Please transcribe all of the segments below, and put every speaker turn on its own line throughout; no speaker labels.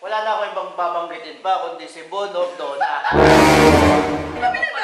Wala na ako ibang babanggitin pa, kundi si Bono Dona.
Ano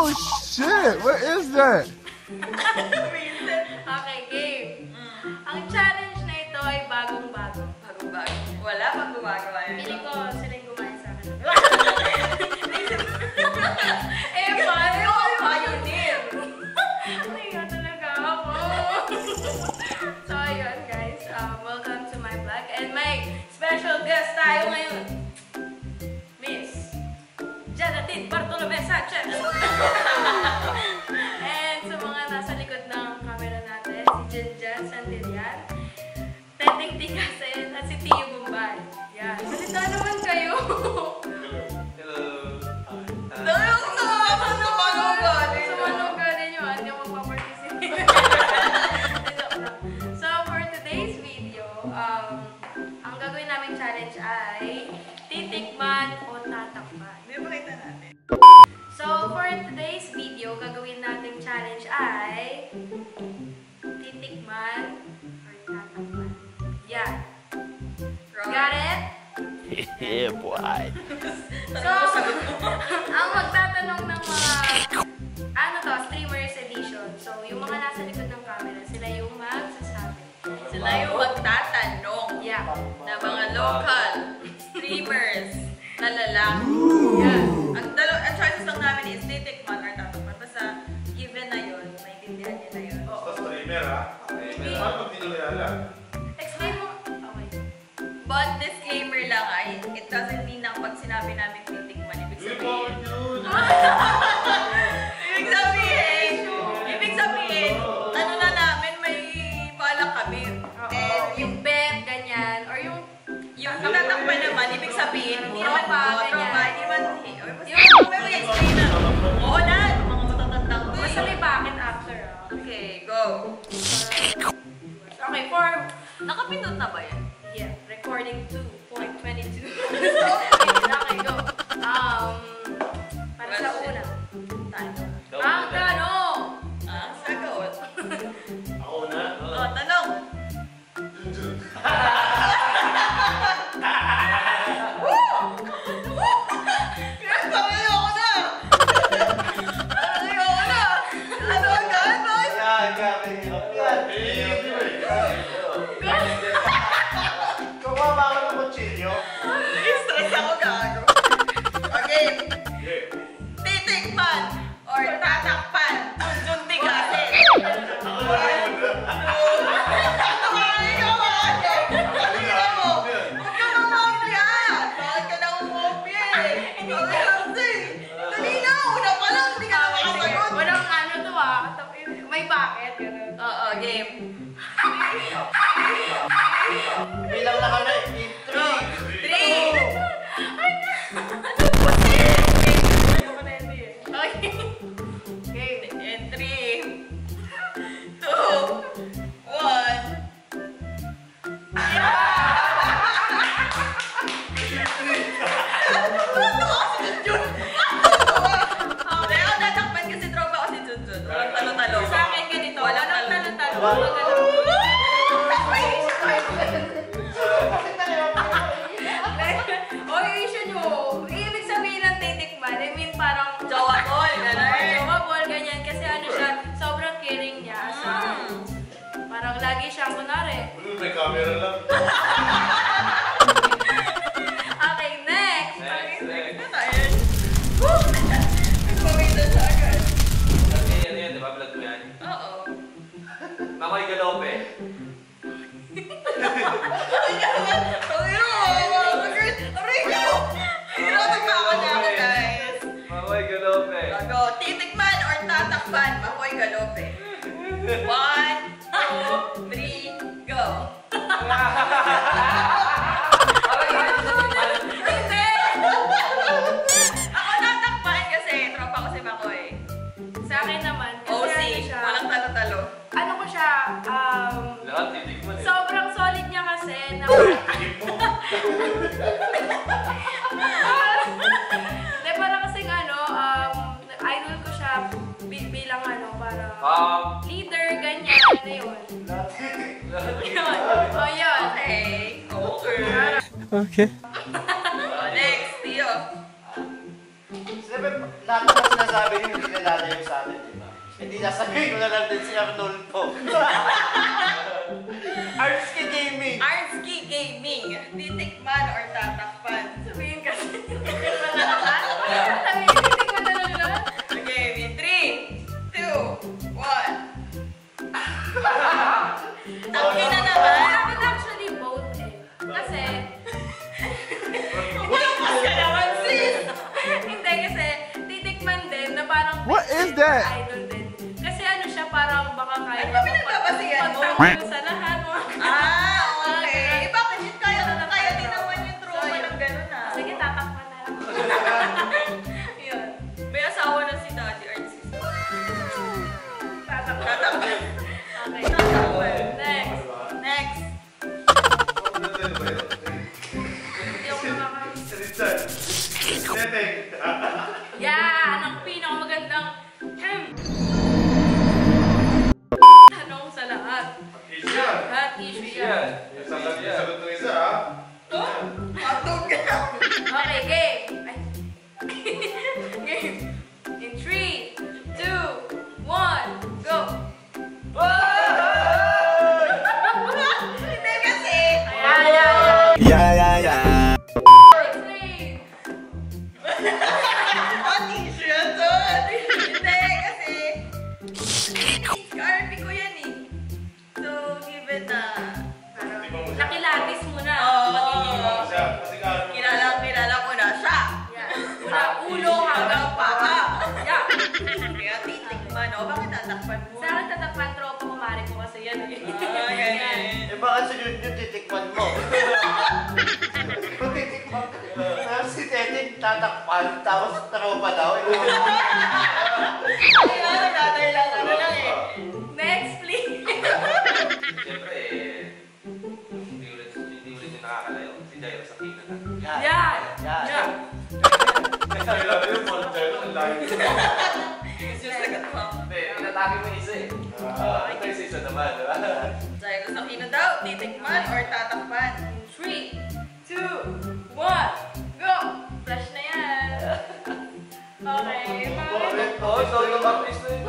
Oh shit! What is that?
Okay, game Ang challenge na ito ay bagong-bago
Bago-bago. Wala pang gumagawa yun.
Pili ko sila yung gumawa sa akin Eh, paano?
Pioneer!
Ay, talaga ako. so, ayun guys. Um, welcome to my vlog. And may special guest tayo ngayon. Miss Janatine Bartolome Sanchez. And
Yeah, boy.
So, ang magtatanong ng mga, ano to, streamers edition. So, yung mga nasa likod ng camera, sila yung magsasabi.
Sila yung magtatanong
Yeah.
na mga local streamers na lalaki.
Yeah.
Ang, dalo, ang choices lang namin is titikman or tatakman. Basta given na yun, maintindihan niya na yun.
Sa streamer ha? Paano pag di nyo kilala?
Tatakpan naman, ibig sabihin, hindi naman
ganyan.
tropa, hindi naman,
Yung-
may mag-explain na. Oo na, mga matatandang
basta may bakit after. ah.
Okay, go.
Okay, for,
Nakapindot na ba yan?
yeah, recording 2.22. Okay. O yung issue nyo, ibig sabihin ng titikman, I mean parang
Jowa gano'n.
ball, ganyan. Kasi ano siya, sobrang caring niya. So, parang lagi siyang kunwari.
Ano, may camera lang.
two, three, go. Hindi! Ako
kasi,
tropa ko si
Makoy.
Sa akin naman, OC, walang tatatalo. Ano ko siya, um, sobrang solid niya kasi na...
Hindi, parang kasing ano, um, idol ko siya bi- bilang ano,
parang
leader, ganyan, ano yun.
Okay. Oh, next, Tio.
Siyempre, lahat ng sinasabi niyo, hindi nalalayo sa atin, di ba? Hindi nasabihin ko na lang din si Arnulfo. Artsky Gaming.
Artsky Gaming. Titikman or tatakpan?
Idol din. Kasi ano siya, parang baka kaya
Ano ba pinagbabasihan mo?
pagtanggol sa lahat.
Ah, okay. Bakit yun kaya na kaya din naman yung trauma ng gano'n ah?
Sige, tatakpan na lang. Yun.
May asawa na si Daddy Artsy.
Tatakpan.
Tatakpan.
Okay.
Tatakpan.
Next.
Next.
Hindi ako. Yan! Ang
Kaya titikman. O, bakit tatakpan mo?
Sa akin tatakpan tropa ko, mari ko kasi yan.
Ah, ganyan.
Eh baka sunod yung titikman mo. Titikman ka, pero si Teting tatakpan, tapos tropa daw. Eh,
Kaya nagdadala lang ano lang eh.
Next, please.
Siyempre, eh, hindi ulit, hindi ulit yung nakakalayo. Si Jairo sa kina na.
Yan.
Yan.
Yan.
Yan.
Ay, love you, Montel. Ang
Inatake mo isa eh. Ah, ito yung isa naman, di ba?
Ko sa kino daw, titikman or tatakpan.
3, 2, 1, go! Flash na yan. Okay. Bakit?
Oo, ito yung baptist na ito.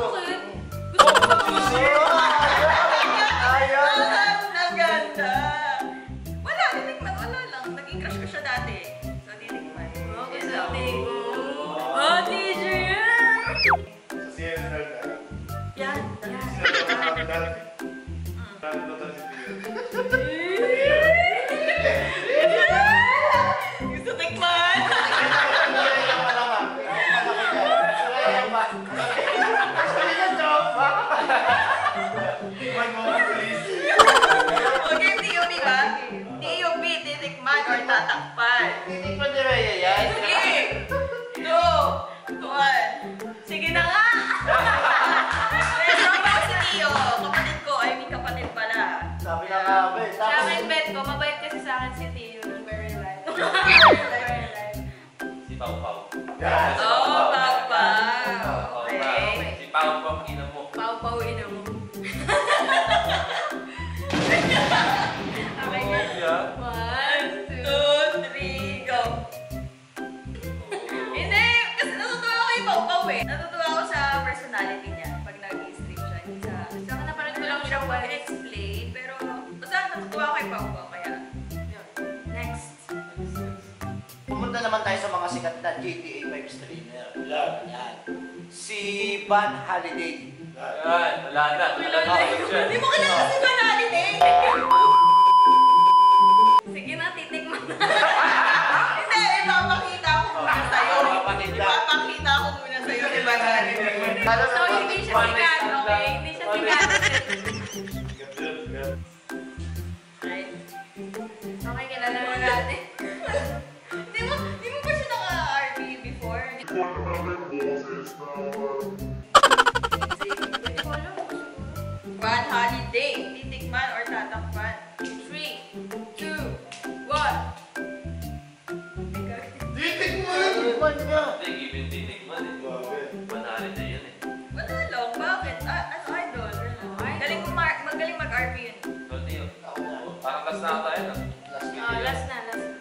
Sabi na nga ba eh.
Akin, bet ko, mabait kasi sa akin si Tio. Very light. Very light.
Si Pau Pau.
Yan.
Oh, papa.
Pau
Okay.
Pau. Si Pau Pau, ina mo.
Pau-pauin na mo. Okay na.
Yeah.
One, two.
Three, go. Hindi, kasi natutuwa ako yung Pau-Pau eh. Natutuwa ako sa personality niya
pumunta naman tayo sa mga sikat na GTA 5 streamer. Yan. Si Van Holiday.
Yan, wala na. Wala na.
Hindi mo kilala si Banali Day!
Ban holiday. Titikman or
tatakpan. 3, 2, 1. Titikman!
Titikman
ka! Hindi, even titikman eh. Ban holiday
yan eh. Wala lang. Bakit? Ah, ano ay?
Galing
magaling mag-RP yun. Doon yun. Parang last na tayo
na. Ah, last na. Last na.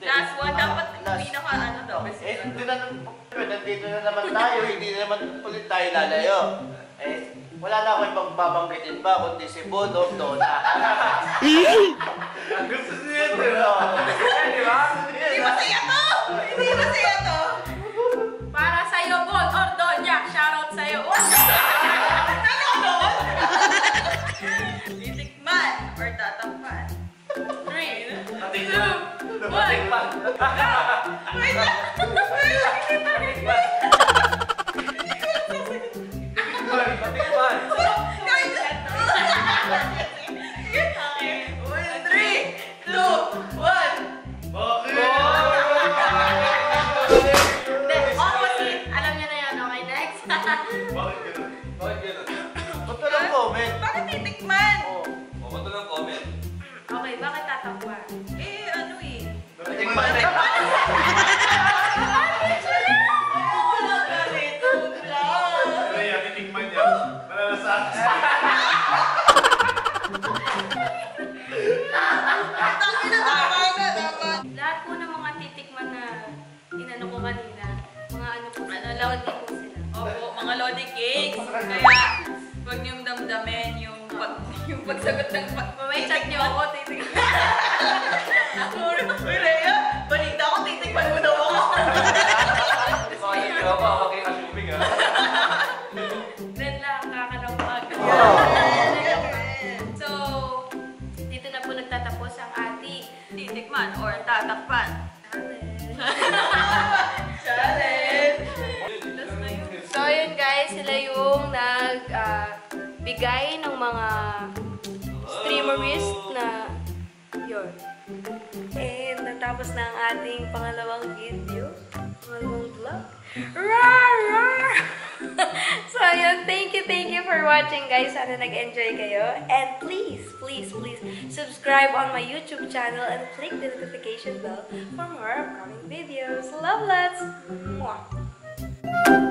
Last one.
Ah, Dapat pinaka
ano daw. Eh, hindi na
naman. Nandito na
naman tayo. Hindi na naman ulit tayo lalayo. Eh, wala na ako ibang babanggitin pa, kundi si Bodong Dona.
Ang gusto niya ito, di ba?
Di ba?
Hindi masaya to! Hindi masaya to!
Para sa'yo, Bon Ordonya. Shoutout sa'yo.
Nanonood? Titikman or tatampan?
Three, two, one.
Wait lang! Wait lang!
Natikman. Natikman.
Bakit ganun?
Bakit ganun?
Ba't walang comment?
Bakit titikman?
Oh,
O, ba't walang comment?
okay, bakit tatakpan?
Eh, ano eh?
natikman na.
Niyong damdamin yung, pag, yung pagsagot ng pag...
Mamay chat niyo ako, titikman. Mga streamerist na yun. And natapos na ang ating pangalawang video. Pangalawang vlog. Rar! Rar! so, yun. Thank you, thank you for watching, guys. Sana nag-enjoy kayo. And please, please, please, subscribe on my YouTube channel and click the notification bell for more upcoming videos. Love lots! Mwah!